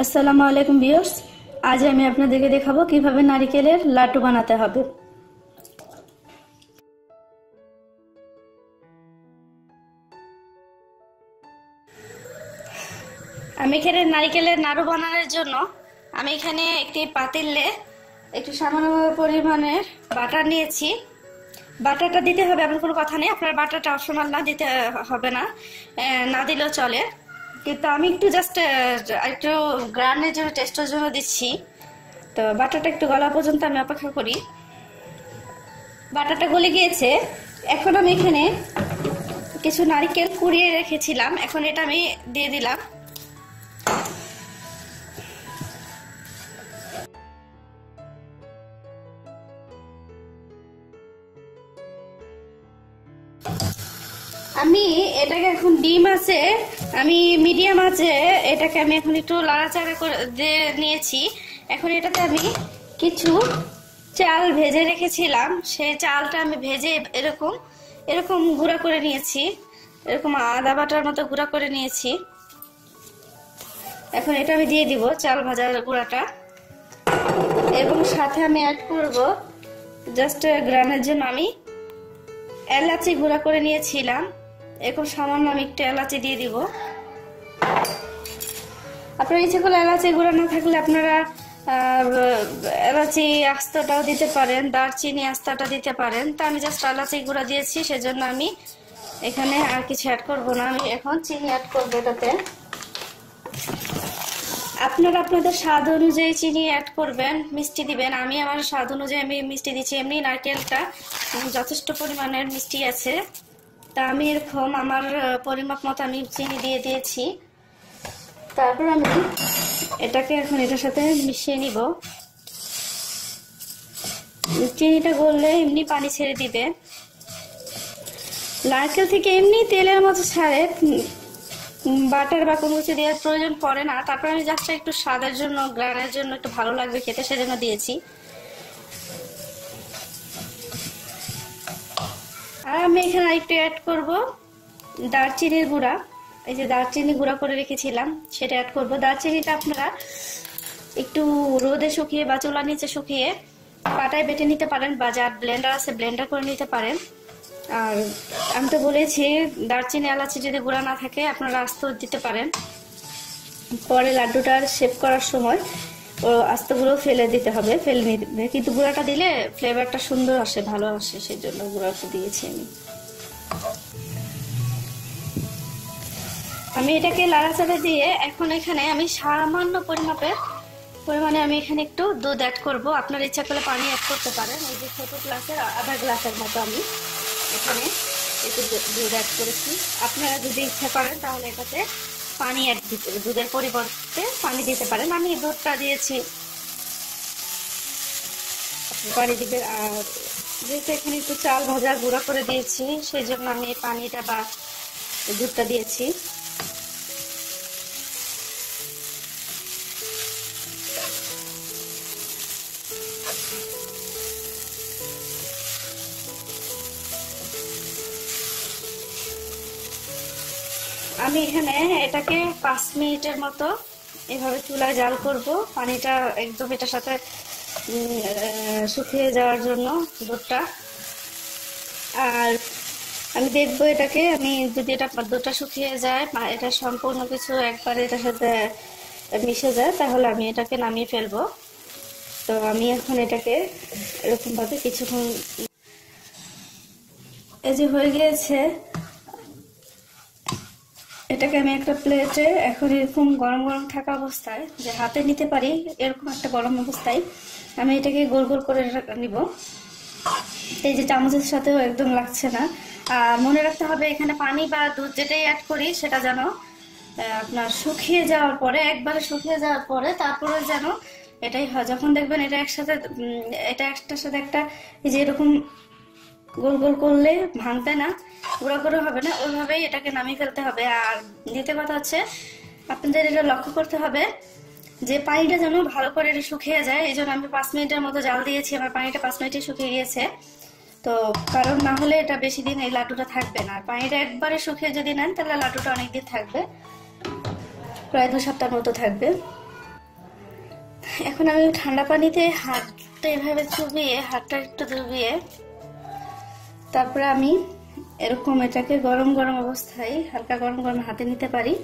আসসালামু আলাইকুম ভিউয়ার্স। আজ আমি আপনাদেরকে দেখাবো কীভাবে নারিকেলের লাড্ডু বানাতে হবে। আমি এখানে নারিকেলের নাড়ু বানানোর জন্য আমি এখানে একটি পাতিলে একটু সামান্য পরিমাণের বাটার নিয়েছি। বাটারটা দিতে হবে, এমন কোনো কথা নেই। আপনার বাটারটা অপশনাল না, দিতে হবে না। না দিলেও চলে। কিন্তু আমি একটু জাস্ট একটু গ্রানের জন্য টেস্টের জন্য দিচ্ছি। তো বাটারটা একটু গলা পর্যন্ত আমি অপেক্ষা করি। বাটারটা গলে গিয়েছে। এখন আমি এখানে কিছু নারিকেল কুড়িয়ে রেখেছিলাম। এখন এটা আমি দিয়ে দিলাম। আমি এটাকে এখন ডিম আছে, আমি মিডিয়াম আছে, এটাকে আমি এখন একটু লাড়াচাড়া করে দিয়ে নিয়েছি। এখন এটাতে আমি কিছু চাল ভেজে রেখেছিলাম সেই চালটা আমি ভেজে এরকম এরকম গুঁড়া করে নিয়েছি। এরকম আদা বাটার মতো গুঁড়া করে নিয়েছি। এখন এটা আমি দিয়ে দিব চাল ভাজার গুঁড়াটা। এবং সাথে আমি অ্যাড করব জাস্ট গ্রামের জন্য আমি এলাচি গুঁড়া করে নিয়েছিলাম। এরকম সামান্য আমি একটু এলাচি দিয়ে দিব। আপনার ইচ্ছে করলে এলাচি গুঁড়া না থাকলে আপনারা এলাচি আস্তাটাও দিতে পারেন, দারচিনি আস্তাটা দিতে পারেন। তা আমি জাস্ট এলাচি গুঁড়া দিয়েছি, সেজন্য আমি এখানে আর কিছু অ্যাড করব না। আমি এখন চিনি অ্যাড করব এটাতে। আপনারা আপনাদের স্বাদ অনুযায়ী চিনি অ্যাড করবেন, মিষ্টি দিবেন। আমি আমার স্বাদ অনুযায়ী আমি মিষ্টি দিচ্ছি, এমনি নারকেলটা যথেষ্ট পরিমাণের মিষ্টি আছে। তা আমি এরকম আমার পরিমাপ মতো আমি চিনি দিয়ে দিয়েছি। তারপর আমি এটাকে এখন এটার সাথে মিশিয়ে নিব। চিনিটা গললে এমনি পানি ছেড়ে দিবে। নারকেল থেকে এমনি তেলের মতো ছাড়ে বাটার বা কোনো কিছু দেওয়ার প্রয়োজন পড়ে না। তারপর আমি জাস্ট একটু স্বাদের জন্য, গ্রানের জন্য একটু ভালো লাগবে খেতে, সেজন্য দিয়েছি। আর আমি এখানে আরেকটু অ্যাড করব। দারচিনির গুঁড়া। এই যে দারচিনি গুঁড়া করে রেখেছিলাম, সেটা অ্যাড করব। দারচিনিটা আপনারা একটু রোদে শুকিয়ে বা চুলা নিচে শুকিয়ে পাটায় বেটে নিতে পারেন, বা যার ব্লেন্ডার আছে ব্লেন্ডার করে নিতে পারেন। আর আমি তো বলেছি, দারচিনি, এলাচি যদি গুঁড়া না থাকে, আপনারা আস্ত দিতে পারেন। পরে লাড্ডুটার শেপ করার সময় আস্তগুলো ফেলে দিতে হবে, ফেলে নিতে কিন্তু গুঁড়াটা দিলে ফ্লেভারটা সুন্দর আসে, ভালো আসে সেই জন্য গুঁড়াটা দিয়েছি আমি। আমি এটাকে লাড়াচাড়া দিয়ে এখন এখানে আমি সামান্য পরিমাপের পরিমাণে আমি এখানে একটু দুধ অ্যাড করব। আপনার ইচ্ছা করলে পানি অ্যাড করতে পারেন। এই যে ছোটো গ্লাসের আধা গ্লাসের মতো আমি এখানে একটু দুধ অ্যাড করেছি। আপনারা যদি ইচ্ছা করেন তাহলে এটাতে পানি অ্যাড দিতে দুধের পরিবর্তে পানি দিতে পারেন। আমি দুধটা দিয়েছি। পানি দিতে আর যেহেতু এখানে একটু চাল ভাজা গুঁড়া করে দিয়েছি, সেই জন্য আমি পানিটা বা দুধটা দিয়েছি। আমি এখানে এটাকে পাঁচ মিনিটের মতো এভাবে চুলায় জাল করব। পানিটা একদম এটার সাথে শুকিয়ে যাওয়ার জন্য দুধটা আর আমি দেখব এটাকে, আমি যদি এটা দুধটা শুকিয়ে যায় এটা সম্পূর্ণ কিছু একবারে এটার সাথে মিশে যায়, তাহলে আমি এটাকে নামিয়ে ফেলব। তো আমি এখন এটাকে এরকমভাবে কিছুক্ষণ, এই যে হয়ে গিয়েছে এটাকে আমি একটা প্লেটে এখন এরকম গরম গরম থাকা অবস্থায় যে হাতে নিতে পারি, এরকম একটা গরম অবস্থায় আমি এটাকে গোল গোল করে নিব। এই যে চামচের সাথেও একদম লাগছে না। আর মনে রাখতে হবে, এখানে পানি বা দুধ যেটাই অ্যাড করি, সেটা যেন আপনার শুকিয়ে যাওয়ার পরে, একবারে শুকিয়ে যাওয়ার পরে তারপরে যেন এটাই হয়। যখন দেখবেন এটা একসাথে এটা একটার সাথে একটা যে এরকম গোল গোল করলে ভাঙবে না, গুঁড়ো গুঁড়ো হবে না ওইভাবেই এটাকে নামিয়ে ফেলতে হবে। আর দ্বিতীয় কথা হচ্ছে, আপনাদের এটা লক্ষ্য করতে হবে যে পানিটা যেন ভালো করে এটা শুকিয়ে যায়। এই জন্য আমি পাঁচ মিনিটের মতো জাল দিয়েছি, আমার পানিটা পাঁচ মিনিটে শুকিয়ে গিয়েছে। তো কারণ না হলে এটা বেশি দিন এই লাড্ডুটা থাকবে না। আর পানিটা একবারে শুকিয়ে যদি নেন, তাহলে লাড্ডুটা অনেক দিন থাকবে। প্রায় দু সপ্তাহ মতো থাকবে। এখন আমি ঠান্ডা পানিতে হাতটা এভাবে চুবিয়ে, হাতটা একটু ডুবিয়ে তারপরে আমি এরকম এটাকে গরম গরম অবস্থায়, হালকা গরম গরম হাতে নিতে পারি,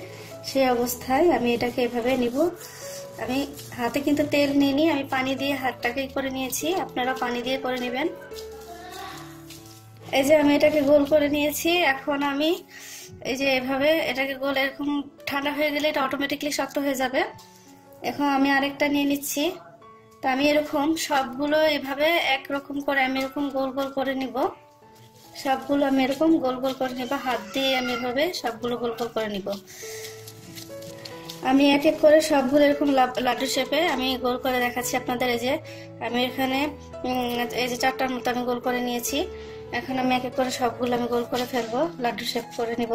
সেই অবস্থায় আমি এটাকে এভাবে নিব। আমি হাতে কিন্তু তেল নিইনি, আমি পানি দিয়ে হাতটাকে করে নিয়েছি। আপনারা পানি দিয়ে করে নেবেন। এই যে আমি এটাকে গোল করে নিয়েছি। এখন আমি এই যে এভাবে এটাকে গোল, এরকম ঠান্ডা হয়ে গেলে এটা অটোমেটিকলি শক্ত হয়ে যাবে। এখন আমি আরেকটা নিয়ে নিচ্ছি। তো আমি এরকম সবগুলো এভাবে একরকম করে আমি এরকম গোল গোল করে নিব। সবগুলো আমি এরকম গোল গোল করে নিব, হাত দিয়ে আমি এভাবে সবগুলো গোল গোল করে নিব। আমি এক এক করে সবগুলো এরকম লাড্ডু শেপে আমি গোল করে দেখাচ্ছি আপনাদের, এই যে আমি এখানে এই যে চারটার মতো আমি গোল করে নিয়েছি। এখন আমি এক এক করে সবগুলো আমি গোল করে ফেলব, লাড্ডু শেপ করে নিব।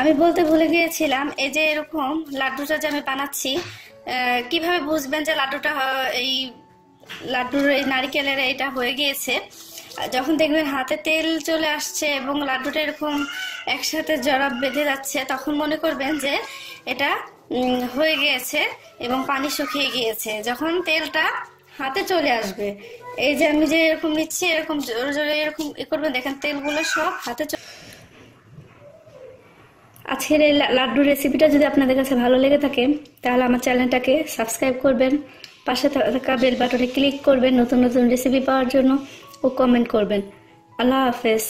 আমি বলতে ভুলে গিয়েছিলাম, এই যে এরকম লাড্ডুটা যে আমি বানাচ্ছি কীভাবে বুঝবেন যে লাড্ডুটা এই লাড্ডুর এই নারিকেলের এটা হয়ে গিয়েছে। যখন দেখবেন হাতে তেল চলে আসছে এবং লাড্ডুটা এরকম একসাথে জড়াব বেঁধে যাচ্ছে, তখন মনে করবেন যে এটা হয়ে গিয়েছে এবং পানি শুকিয়ে গিয়েছে। যখন তেলটা হাতে চলে আসবে, এই যে আমি যে এরকম নিচ্ছি, এরকম জোরে জোরে এরকম এ করবেন, দেখেন তেলগুলো সব হাতে আজকের এই লাড্ডুর রেসিপিটা যদি আপনাদের কাছে ভালো লেগে থাকে, তাহলে আমার চ্যানেলটাকে সাবস্ক্রাইব করবেন। পাশে থাকা বেল বাটনে ক্লিক করবেন, নতুন নতুন রেসিপি পাওয়ার জন্য ও কমেন্ট করবেন। আল্লাহ হাফেজ।